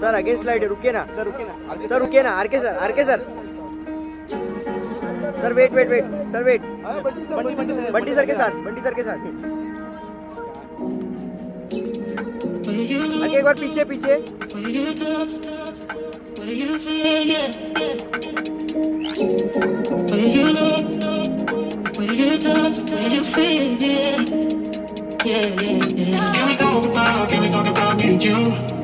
Sir against light रुके ना। Sir रुके ना। सर रुके ना। R K sir R K sir sir wait wait wait sir wait Bunty sir के साथ बंटी सर के साथ। एक बार पीछे पीछे। Yeah, yeah, yeah. Can we talk about, can we talk about me and you?